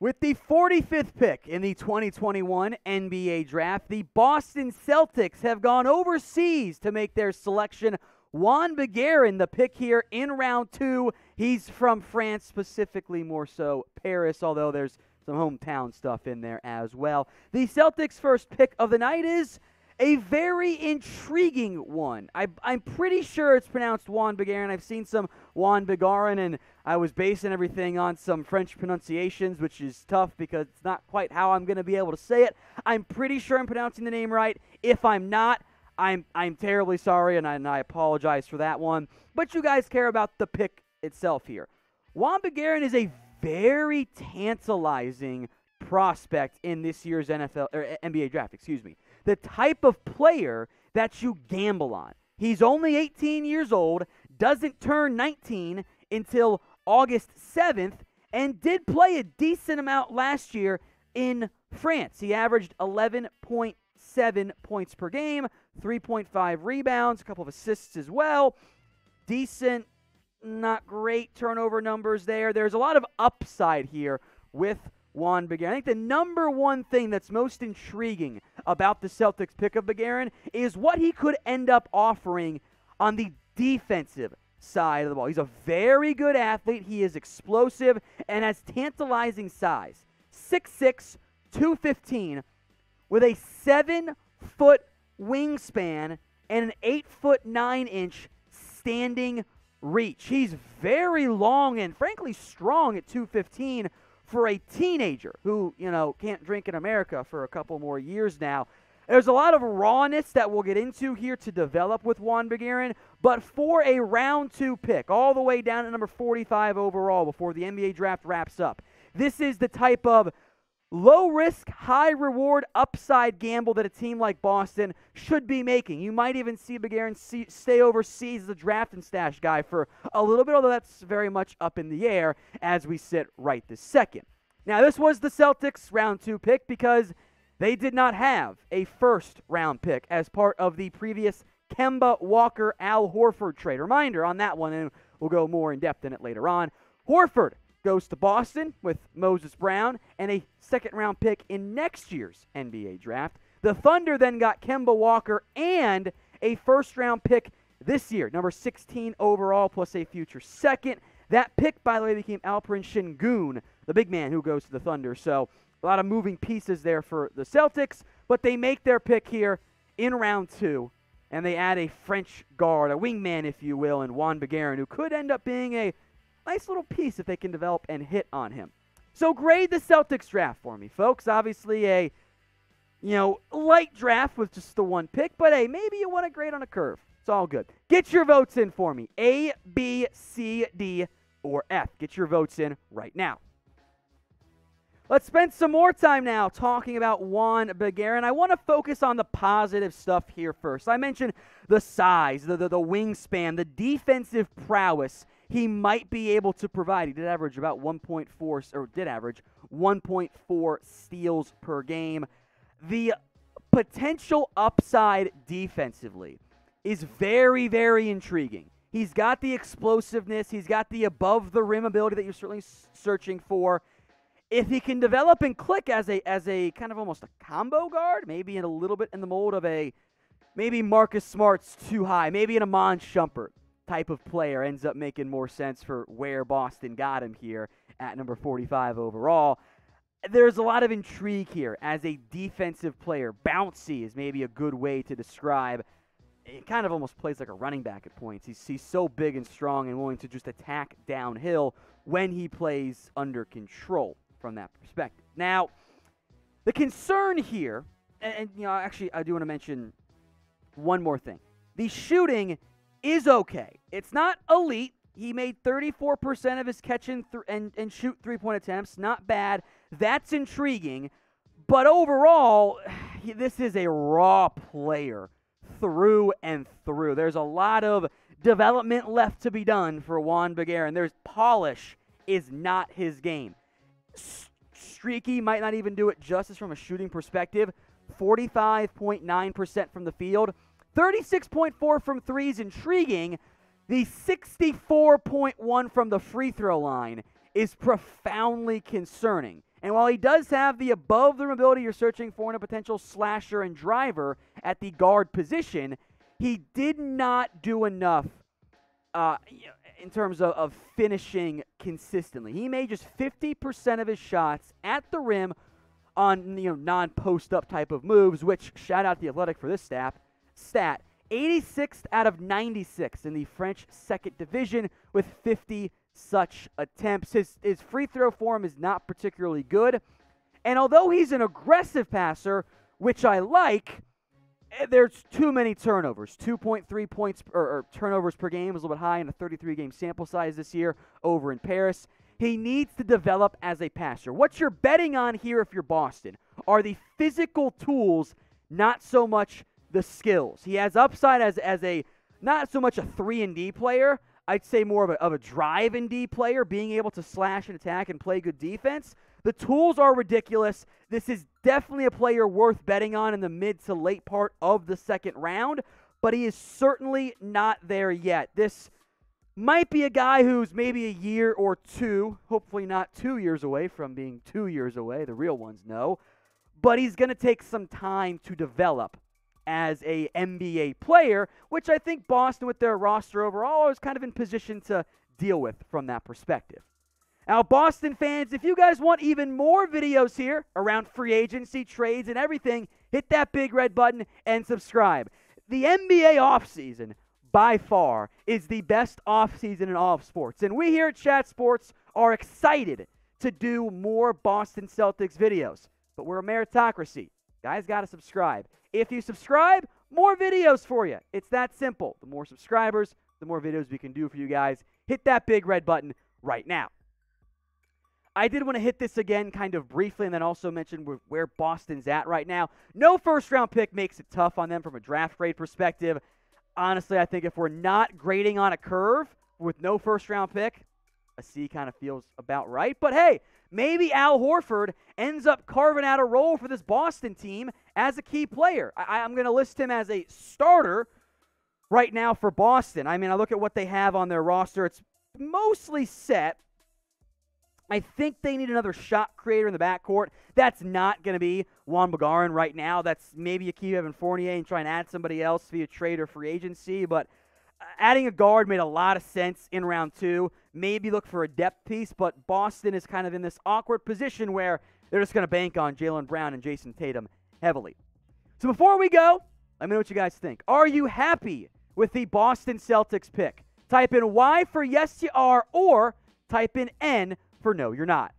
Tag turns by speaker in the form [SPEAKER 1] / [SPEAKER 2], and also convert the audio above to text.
[SPEAKER 1] With the 45th pick in the 2021 NBA Draft, the Boston Celtics have gone overseas to make their selection. Juhann Begarin, the pick here in round two. He's from France, specifically more so Paris, although there's some hometown stuff in there as well. The Celtics' first pick of the night is a very intriguing one. I, am pretty sure it's pronounced Juhann Begarin. I've seen some Juhann Begarin, and I was basing everything on some French pronunciations, which is tough because it's not quite how I'm going to be able to say it. I'm pretty sure I'm pronouncing the name right. If I'm not, I'm I'm terribly sorry, and I, and I apologize for that one. But you guys care about the pick itself here. Juhann Begarin is a very tantalizing prospect in this year's NFL or NBA draft. Excuse me the type of player that you gamble on. He's only 18 years old, doesn't turn 19 until August 7th, and did play a decent amount last year in France. He averaged 11.7 points per game, 3.5 rebounds, a couple of assists as well. Decent, not great turnover numbers there. There's a lot of upside here with Juhann Begarin. I think the number one thing that's most intriguing about the Celtics pick of Begarin is what he could end up offering on the defensive side of the ball. He's a very good athlete. He is explosive and has tantalizing size. 6'6, 215, with a 7 foot wingspan and an 8 foot 9 inch standing reach. He's very long and frankly strong at 215 for a teenager who, you know, can't drink in America for a couple more years now. There's a lot of rawness that we'll get into here to develop with Juhann Begarin, but for a round two pick, all the way down to number 45 overall before the NBA draft wraps up, this is the type of low risk, high reward, upside gamble that a team like Boston should be making. You might even see Begarin stay overseas as a draft and stash guy for a little bit, although that's very much up in the air as we sit right this second. Now, this was the Celtics round two pick because they did not have a first round pick as part of the previous Kemba Walker Al Horford trade. Reminder on that one, and we'll go more in depth in it later on. Horford goes to Boston with Moses Brown and a second round pick in next year's NBA draft. The Thunder then got Kemba Walker and a first round pick this year, number 16 overall, plus a future second. That pick, by the way, became Alperen Sengun, the big man who goes to the Thunder. So a lot of moving pieces there for the Celtics, but they make their pick here in round two, and they add a French guard, a wingman, if you will, in Juhann Begarin, who could end up being a nice little piece if they can develop and hit on him. So grade the Celtics draft for me, folks. Obviously a you know, light draft with just the one pick, but hey, maybe you want to grade on a curve. It's all good. Get your votes in for me. A, B, C, D, or F. Get your votes in right now. Let's spend some more time now talking about Juhann Begarin. I want to focus on the positive stuff here first. I mentioned the size, the, the, the wingspan, the defensive prowess he might be able to provide. He did average about 1.4 or did average 1.4 steals per game. The potential upside defensively is very very intriguing. He's got the explosiveness, he's got the above the rim ability that you're certainly searching for. If he can develop and click as a as a kind of almost a combo guard, maybe in a little bit in the mold of a maybe Marcus Smart's too high, maybe an Iman Shumpert type of player ends up making more sense for where Boston got him here at number 45 overall. There's a lot of intrigue here as a defensive player. Bouncy is maybe a good way to describe. It kind of almost plays like a running back at points. He's, he's so big and strong and willing to just attack downhill when he plays under control from that perspective. Now, the concern here, and, and you know, actually, I do want to mention one more thing. The shooting is okay. It's not elite. He made 34% of his catch and, th- and, and shoot three point attempts. Not bad. That's intriguing. But overall, this is a raw player through and through. There's a lot of development left to be done for Juhann Begarin. There's polish is not his game. Streaky might not even do it justice from a shooting perspective. 45.9% from the field. 36.4 from three is intriguing. The 64.1 from the free throw line is profoundly concerning. And while he does have the above the ability you're searching for in a potential slasher and driver at the guard position, he did not do enough uh, in terms of, of finishing consistently. He made just 50% of his shots at the rim on you know non-post up type of moves, which shout out the Athletic for this stat. Stat 86th out of 96 in the French second division with 50 such attempts. His his free throw form is not particularly good, and although he's an aggressive passer, which I like, Eh, there's too many turnovers. 2.3 points or, or, turnovers per game is a little bit high in a 33 game sample size this year over in Paris. He needs to develop as a passer. What you're betting on here if you're Boston are the physical tools, not so much the skills. He has upside as as a not so much a 3 and D player, I'd say more of a, of a drive and D player, being able to slash and attack and play good defense. The tools are ridiculous. This is definitely a player worth betting on in the mid to late part of the second round, but he is certainly not there yet. This might be a guy who's maybe a year or two, hopefully not two years away from being two years away. The real ones know. But he's going to take some time to develop as a NBA player, which I think Boston, with their roster overall, is kind of in position to deal with from that perspective. Now, Boston fans, if you guys want even more videos here around free agency, trades, and everything, hit that big red button and subscribe. The NBA offseason, by far, is the best offseason in all of sports. And we here at Chat Sports are excited to do more Boston Celtics videos. But we're a meritocracy. Guys, got to subscribe. If you subscribe, more videos for you. It's that simple. The more subscribers, the more videos we can do for you guys. Hit that big red button right now. I did want to hit this again kind of briefly and then also mention where Boston's at right now. No first round pick makes it tough on them from a draft grade perspective. Honestly, I think if we're not grading on a curve with no first round pick, a C kind of feels about right. But hey, maybe Al Horford ends up carving out a role for this Boston team as a key player. I, am going to list him as a starter right now for Boston. I mean, I look at what they have on their roster, it's mostly set. I think they need another shot creator in the backcourt. That's not going to be Juhann Begarin right now. That's maybe a key Evan Fournier and try and add somebody else via trade or free agency. But adding a guard made a lot of sense in round two. Maybe look for a depth piece, but Boston is kind of in this awkward position where they're just going to bank on Jaylen Brown and Jayson Tatum heavily. So before we go, let me know what you guys think. Are you happy with the Boston Celtics pick? Type in Y for yes you are, or type in N for no, you're not.